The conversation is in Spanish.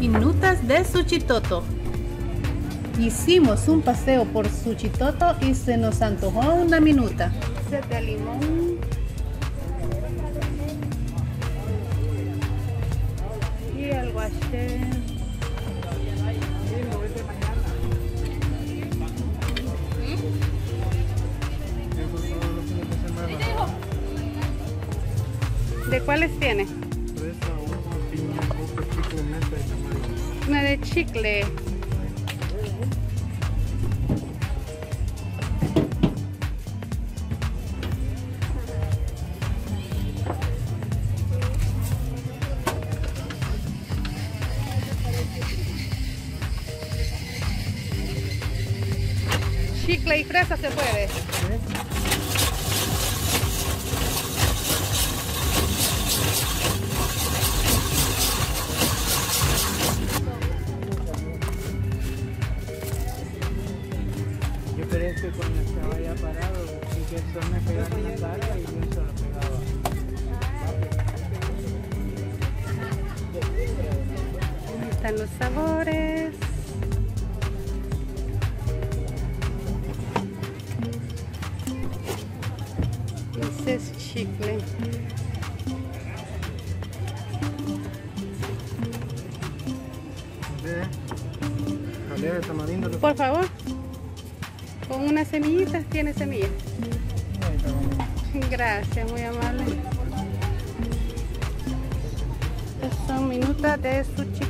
Minutas de Suchitoto. Hicimos un paseo por Suchitoto y se nos antojó una minuta. De limón. Y el guaché. ¿De cuáles tiene? De chicle. Chicle y fresa se puede. Diferente cuando estaba ya parado, y que el sol me pegaba en la cara y yo se lo pegaba. Ahí están los sabores. Ese es chicle. De jalea de tamarindo. lo- Por favor. Con unas semillitas, tiene semillas. Gracias, muy amable. Son minutas de suchitoto. ¿Vale?